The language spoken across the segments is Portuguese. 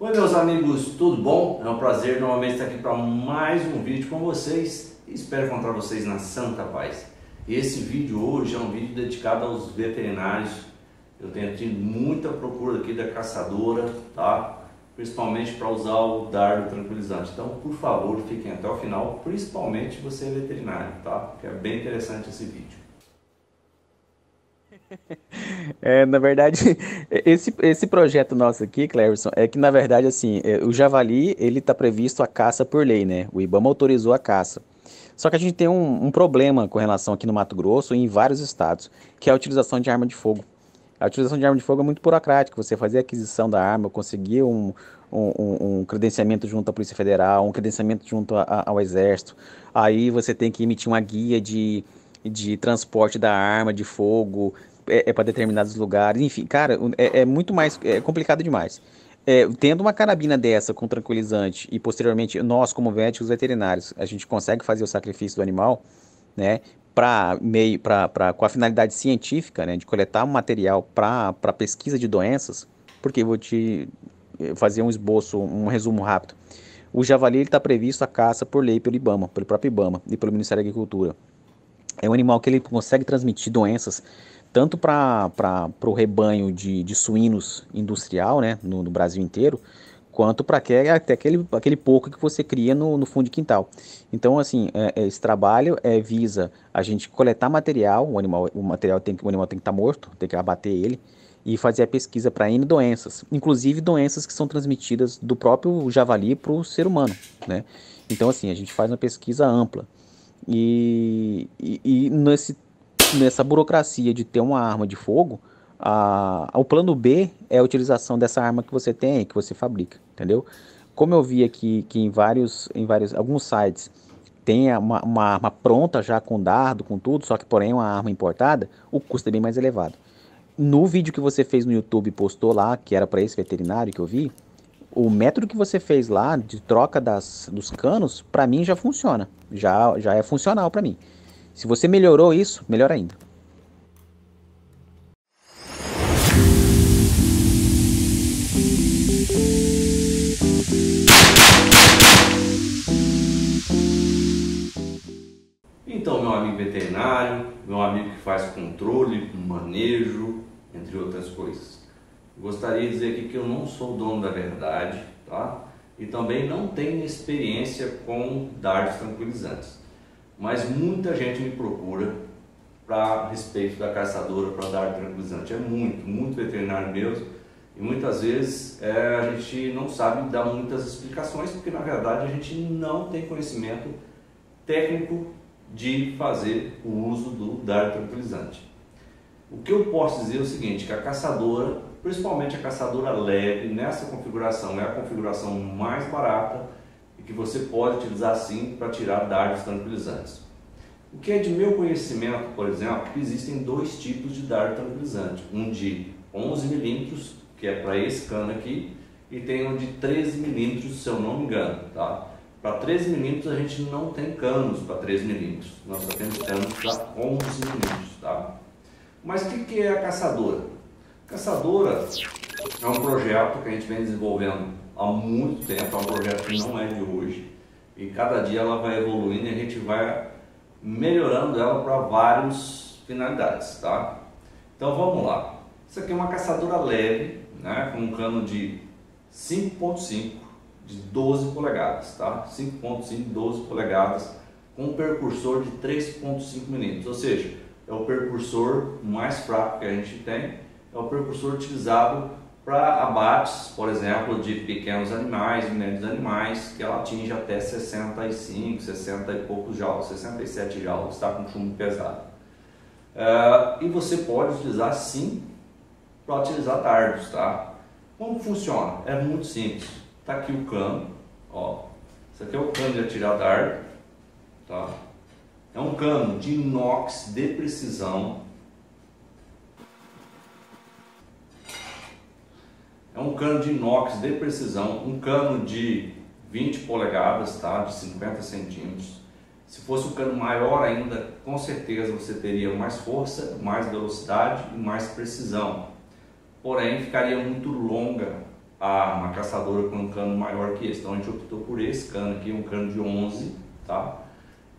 Oi meus amigos, tudo bom? É um prazer novamente estar aqui para mais um vídeo com vocês espero encontrar vocês na Santa Paz. Esse vídeo hoje é um vídeo dedicado aos veterinários. Eu tenho tido muita procura aqui da caçadora, tá? Principalmente para usar o dardo tranquilizante. Então, por favor, fiquem até o final, principalmente você é veterinário, tá? Que é bem interessante esse vídeo. É, na verdade, esse, esse projeto nosso aqui, Cleverson, é que na verdade assim, é, o javali ele está previsto a caça por lei, né? O IBAMA autorizou a caça. Só que a gente tem um, um, problema com relação aqui no Mato Grosso e em vários estados, que é a utilização de arma de fogo. A utilização de arma de fogo é muito burocrática. Você fazer a aquisição da arma, conseguir um, um, um credenciamento junto à Polícia Federal, um credenciamento junto a, ao Exército. Aí você tem que emitir uma guia de, de transporte da arma de fogo, é, é para determinados lugares, enfim, cara, é, é muito mais é complicado demais. É, tendo uma carabina dessa com tranquilizante e posteriormente nós como médicos veterinários a gente consegue fazer o sacrifício do animal, né, para meio para com a finalidade científica, né, de coletar um material para pesquisa de doenças, porque vou te eh, fazer um esboço, um resumo rápido. O javali está previsto a caça por lei pelo IBAMA, pelo próprio IBAMA e pelo Ministério da Agricultura. É um animal que ele consegue transmitir doenças tanto para o rebanho de, de suínos industrial, né, no, no Brasil inteiro, quanto para até aquele, aquele pouco que você cria no, no fundo de quintal. Então, assim, é, é, esse trabalho é, visa a gente coletar material, o animal, o material tem, o animal tem que estar tá morto, tem que abater ele, e fazer a pesquisa para N doenças, inclusive doenças que são transmitidas do próprio javali para o ser humano, né? Então, assim, a gente faz uma pesquisa ampla. E, e, e nesse nessa burocracia de ter uma arma de fogo, a, o plano B é a utilização dessa arma que você tem, que você fabrica, entendeu? Como eu vi aqui que em vários, em vários, alguns sites tem uma, uma arma pronta já com dardo, com tudo, só que porém uma arma importada, o custo é bem mais elevado. No vídeo que você fez no YouTube postou lá, que era para esse veterinário que eu vi, o método que você fez lá de troca das, dos canos, para mim já funciona, já, já é funcional para mim. Se você melhorou isso, melhor ainda. Então, meu amigo veterinário, meu amigo que faz controle, manejo, entre outras coisas. Gostaria de dizer aqui que eu não sou dono da verdade, tá? E também não tenho experiência com dardos tranquilizantes mas muita gente me procura para respeito da caçadora para dar tranquilizante. É muito, muito veterinário mesmo. E muitas vezes é, a gente não sabe dar muitas explicações, porque na verdade a gente não tem conhecimento técnico de fazer o uso do dar tranquilizante. O que eu posso dizer é o seguinte, que a caçadora, principalmente a caçadora leve, nessa configuração é a configuração mais barata, que você pode utilizar sim para tirar dardos tranquilizantes. O que é de meu conhecimento, por exemplo, que existem dois tipos de dardo tranquilizante. Um de 11 milímetros, que é para esse cano aqui, e tem um de 13 milímetros, se eu não me engano. Tá? Para 13 milímetros a gente não tem canos para 13 milímetros, nós só temos canos para 11 milímetros. Tá? Mas o que, que é a caçadora? A caçadora é um projeto que a gente vem desenvolvendo há muito tempo, é um projeto que não é de hoje. E cada dia ela vai evoluindo e a gente vai melhorando ela para várias finalidades, tá? Então vamos lá. Isso aqui é uma caçadora leve, né, com um cano de 5.5 de 12 polegadas, tá? 5.5 12 polegadas com um percursor de 3.5 milímetros, ou seja, é o percursor mais fraco que a gente tem, é o percursor utilizado para abates, por exemplo, de pequenos animais médios animais, que ela atinge até 65, 60 e poucos joules, 67 joules, está com chumbo pesado. Uh, e você pode utilizar sim para utilizar dardos, tá? Como funciona? É muito simples. Está aqui o cano, ó. Isso aqui é o cano de atirar dardo, tá? É um cano de inox de precisão, um cano de inox de precisão, um cano de 20 polegadas, tá? de 50 centímetros. Se fosse um cano maior ainda, com certeza você teria mais força, mais velocidade e mais precisão. Porém, ficaria muito longa a uma caçadora com um cano maior que esse. Então a gente optou por esse cano aqui, um cano de 11, tá?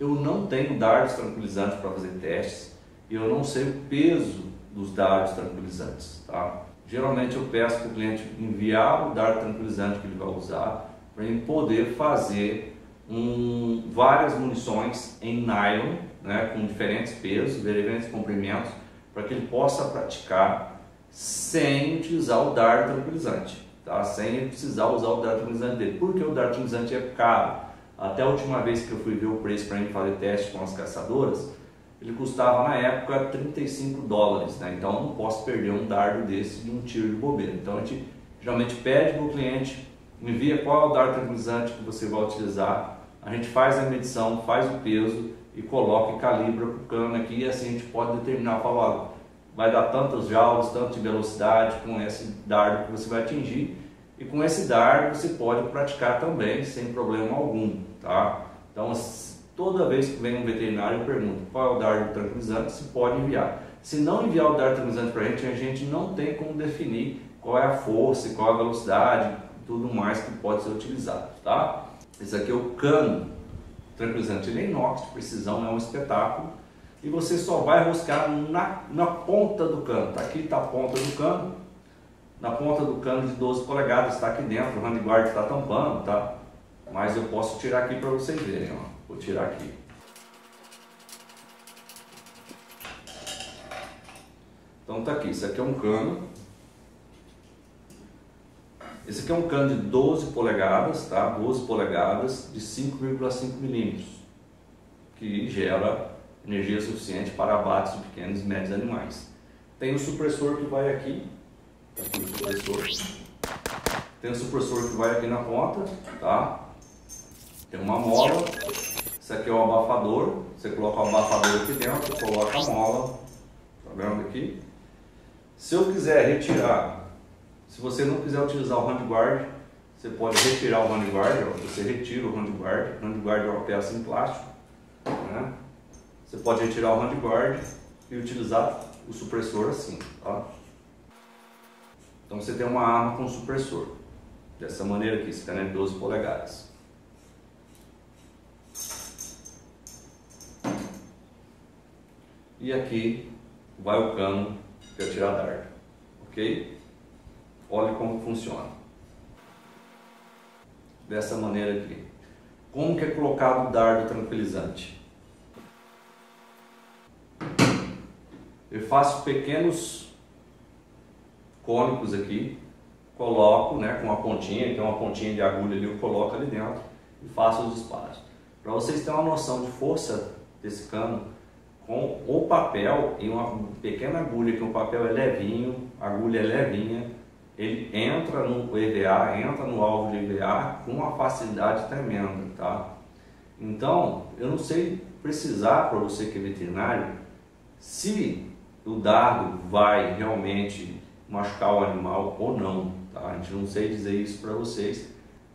Eu não tenho dardos tranquilizantes para fazer testes e eu não sei o peso dos dardos tranquilizantes, tá? Geralmente eu peço para o cliente enviar o dardo tranquilizante que ele vai usar para ele poder fazer um, várias munições em nylon, né, com diferentes pesos, diferentes comprimentos, para que ele possa praticar sem utilizar o dardo tranquilizante, tá? sem ele precisar usar o dardo tranquilizante dele. Porque o dardo tranquilizante é caro. Até a última vez que eu fui ver o preço para ele fazer teste com as caçadoras, ele custava na época 35 dólares, né? então eu não posso perder um dardo desse de um tiro de bobeira. Então a gente geralmente pede para o cliente, envia qual é o dardo tranquilizante que você vai utilizar, a gente faz a medição, faz o peso e coloca e calibra para o cano aqui e assim a gente pode determinar, falar, vai dar tantos joules, tanto de velocidade com esse dardo que você vai atingir e com esse dardo você pode praticar também sem problema algum, tá? Então toda vez que vem um veterinário eu pergunto qual é o dardo tranquilizante, se pode enviar. Se não enviar o dardo tranquilizante para a gente, a gente não tem como definir qual é a força, qual é a velocidade, tudo mais que pode ser utilizado, tá? Esse aqui é o cano tranquilizante, ele é inox de precisão, é um espetáculo e você só vai roscar na, na ponta do cano. Tá aqui está a ponta do cano, na ponta do cano de 12 polegadas, está aqui dentro, o handguard está tampando, tá? Mas eu posso tirar aqui para vocês verem, ó. Vou tirar aqui. Então tá aqui, isso aqui é um cano. Esse aqui é um cano de 12 polegadas, tá? 12 polegadas de 5,5 milímetros, que gera energia suficiente para abates de pequenos e médios animais. Tem o supressor que vai aqui, tá aqui o supressor. Tem o supressor que vai aqui na ponta, tá? Tem uma mola. Isso aqui é o abafador. Você coloca o abafador aqui dentro, coloca a mola. Tá vendo aqui? Se eu quiser retirar, se você não quiser utilizar o handguard, você pode retirar o handguard, você retira o handguard. O handguard é uma peça em plástico, né? Você pode retirar o handguard e utilizar o supressor assim, tá? Então você tem uma arma com supressor, dessa maneira aqui, esse canete 12 polegadas. E aqui vai o cano para tirar dardo, ok? Olha como funciona. Dessa maneira aqui. Como que é colocado o dardo tranquilizante? eu faço pequenos cônicos aqui, coloco né, com uma pontinha, tem uma pontinha de agulha ali, eu coloco ali dentro e faço os disparos. Para vocês terem uma noção de força desse cano, com o papel e uma pequena agulha, que o papel é levinho, a agulha é levinha, ele entra no EVA, entra no alvo de EVA com uma facilidade tremenda, tá? Então, eu não sei precisar para você que é veterinário, se o dardo vai realmente machucar o animal ou não. Tá? A gente não sei dizer isso para vocês.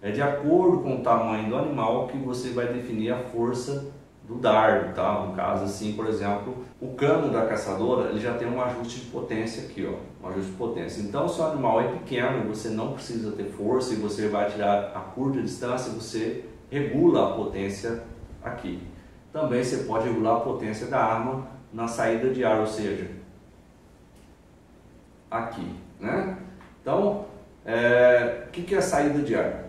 É de acordo com o tamanho do animal que você vai definir a força do dardo, tá? No caso assim, por exemplo, o cano da caçadora, ele já tem um ajuste de potência aqui, ó, um ajuste de potência. Então, se o animal é pequeno, você não precisa ter força e você vai tirar a curta distância, você regula a potência aqui. Também você pode regular a potência da arma na saída de ar, ou seja, aqui, né? Então, é, o que, é saída de ar?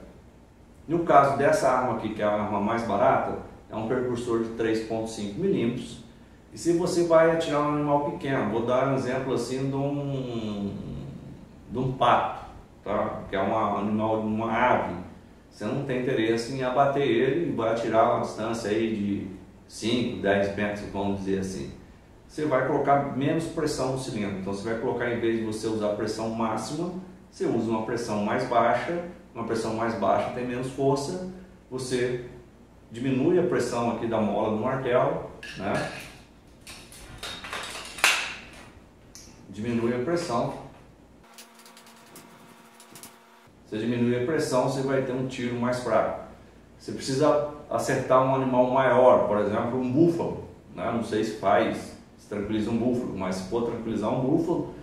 No caso dessa arma aqui, que é a arma mais barata, é um percursor de 3.5 milímetros. E se você vai atirar um animal pequeno, vou dar um exemplo assim de um, de um pato, tá? que é um animal, uma ave. Você não tem interesse em abater ele e vai atirar uma distância aí de 5, 10 metros, vamos dizer assim você vai colocar menos pressão no cilindro. Então você vai colocar, em vez de você usar pressão máxima, você usa uma pressão mais baixa, uma pressão mais baixa tem menos força, você diminui a pressão aqui da mola do martelo, né? Diminui a pressão. Você diminui a pressão, você vai ter um tiro mais fraco. Você precisa acertar um animal maior, por exemplo, um búfalo. Né? Não sei se faz tranquiliza um búfalo, mas se for tranquilizar um búfalo,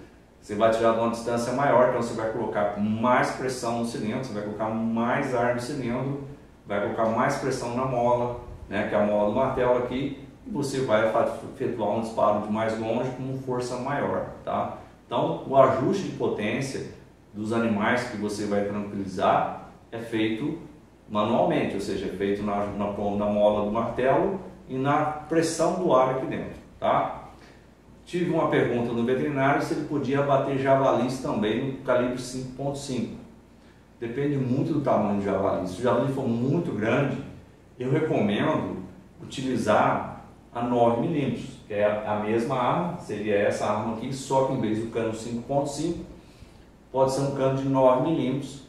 Você vai tirar de uma distância maior, então você vai colocar mais pressão no cilindro, você vai colocar mais ar no cilindro, vai colocar mais pressão na mola, né, que é a mola do martelo aqui, e você vai efetuar um disparo de mais longe com força maior, tá? Então, o ajuste de potência dos animais que você vai tranquilizar é feito manualmente, ou seja, é feito na, na, na mola do martelo e na pressão do ar aqui dentro, tá? Tive uma pergunta no veterinário se ele podia abater javalis também no calibre 5.5. Depende muito do tamanho do javali. Se o javali for muito grande, eu recomendo utilizar a 9mm, que é a mesma arma, seria essa arma aqui, só que em vez do cano 5.5, pode ser um cano de 9mm.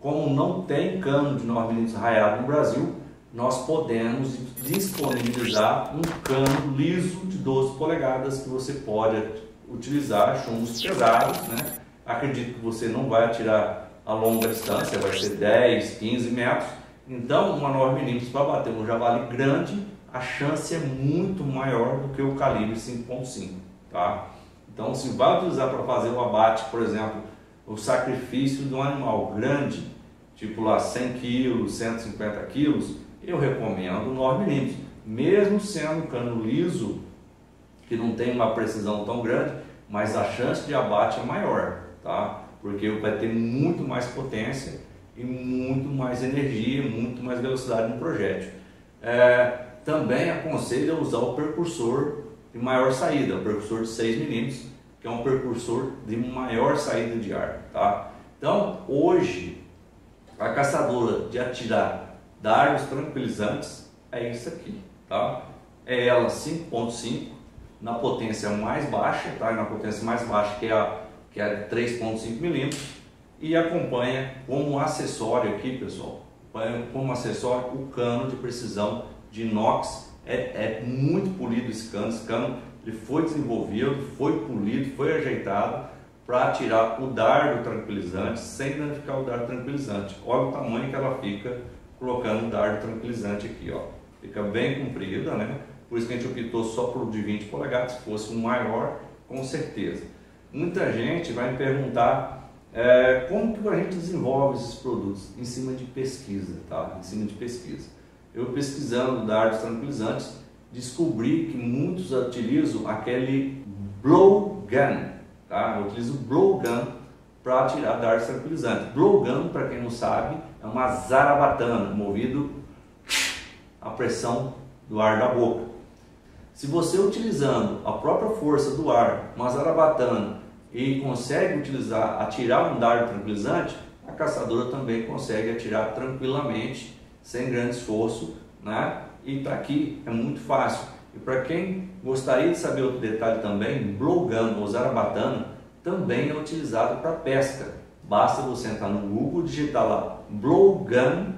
Como não tem cano de 9mm raiado no Brasil, nós podemos disponibilizar um cano liso de 12 polegadas que você pode utilizar chumbos pesados, né? Acredito que você não vai atirar a longa distância, vai ser 10, 15 metros. Então, uma 9mm para bater um javali grande, a chance é muito maior do que o calibre 5.5, tá? Então, se vai utilizar para fazer o abate, por exemplo, o sacrifício de um animal grande, tipo lá 100 kg, 150 kg, eu recomendo 9 milímetros, mesmo sendo um cano liso, que não tem uma precisão tão grande, mas a chance de abate é maior, tá? Porque vai ter muito mais potência e muito mais energia, muito mais velocidade no projétil. É, também aconselho a usar o percursor de maior saída, o percursor de 6 milímetros, que é um percursor de maior saída de ar, tá? Então, hoje, a caçadora de atirar dar os tranquilizantes é isso aqui, tá? É ela 5.5 na potência mais baixa, tá? Na potência mais baixa que é a que é 3.5 milímetros e acompanha como acessório aqui, pessoal, como acessório o cano de precisão de inox. É, é muito polido esse cano, esse cano ele foi desenvolvido, foi polido, foi ajeitado para tirar o dardo tranquilizante sem danificar o dardo tranquilizante. Olha o tamanho que ela fica colocando um dardo tranquilizante aqui, ó. Fica bem comprida, né? Por isso que a gente optou só por de 20 polegadas, se fosse um maior, com certeza. Muita gente vai me perguntar é, como que a gente desenvolve esses produtos? Em cima de pesquisa, tá? Em cima de pesquisa. Eu pesquisando dardos tranquilizantes, descobri que muitos utilizam aquele blow gun, tá? Eu utilizo blow gun para tirar dardos tranquilizantes. Blow gun, para quem não sabe, é uma zarabatana, movido a pressão do ar da boca. Se você utilizando a própria força do ar, uma zarabatana, e consegue utilizar, atirar um dardo tranquilizante, a caçadora também consegue atirar tranquilamente, sem grande esforço, né? E para aqui é muito fácil. E para quem gostaria de saber outro detalhe também, blowgun ou zarabatana também é utilizado para pesca. Basta você entrar no Google, digitar lá Blowgun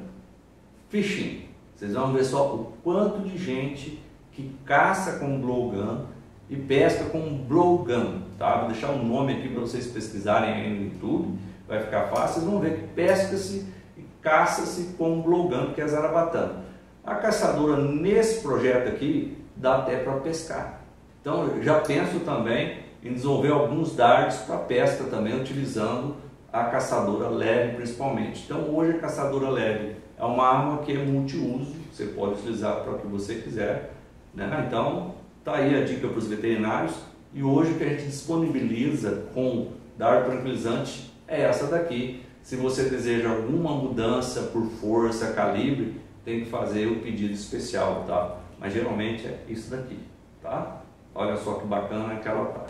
Fishing. Vocês vão ver só o quanto de gente que caça com blowgun e pesca com blowgun, tá? Vou deixar um nome aqui para vocês pesquisarem aí no YouTube, vai ficar fácil. Vocês vão ver que pesca-se e caça-se com blowgun, que é zarabatana. A caçadora nesse projeto aqui dá até para pescar. Então já penso também em desenvolver alguns dardos para pesca também, utilizando a caçadora leve principalmente. Então hoje a caçadora leve é uma arma que é multiuso, você pode utilizar para o que você quiser. Né? Então tá aí a dica para os veterinários e hoje o que a gente disponibiliza com dardo tranquilizante é essa daqui. Se você deseja alguma mudança por força, calibre, tem que fazer o pedido especial, tá? Mas geralmente é isso daqui, tá? Olha só que bacana que ela tá,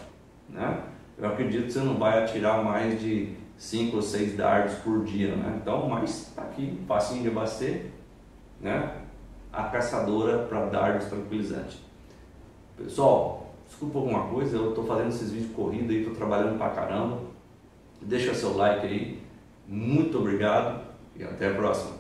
né? Eu acredito que você não vai atirar mais de 5 ou 6 dardos por dia, né? Então, mas tá aqui, facinho de abastecer, né? A caçadora para dardos tranquilizante. Pessoal, desculpa alguma coisa, eu estou fazendo esses vídeos de corrida aí, estou trabalhando pra caramba. Deixa seu like aí. Muito obrigado e até a próxima.